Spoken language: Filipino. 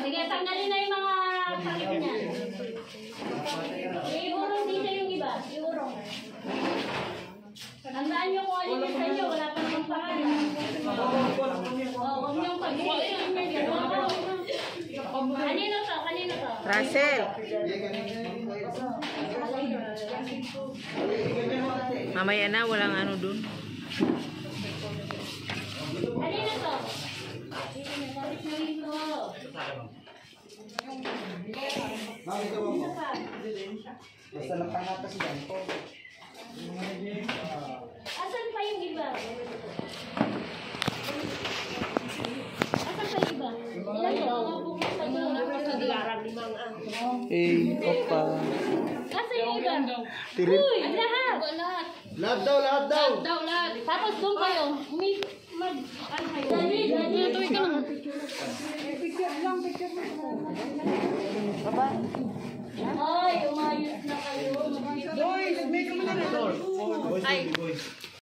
Sige, tanggalin na yung mga sakit niya. Iurong dito yung iba. Iurong. Tandaan nyo kung alin yung sa inyo. Wala pa namang pangalan. Oh, huwag niyong pag-iin. Kanino to? Kanino to? Russell. Mamaya na, walang ano dun. Basta lang pangatas yan po. Asan pa yung iba? Asan pa yung iba? Ilan to? Eh, opa. Asan yung iba? Uy! Ang lahat! Lahat! Lahat daw, lahat daw. Daw lahat! Tapos doon kayo. May... Mag... Ano kayo? Dali, dali. Ito, ikaw lang. Ay, umayos na kayo. Boys, may kamala na. Boys, boys, boys.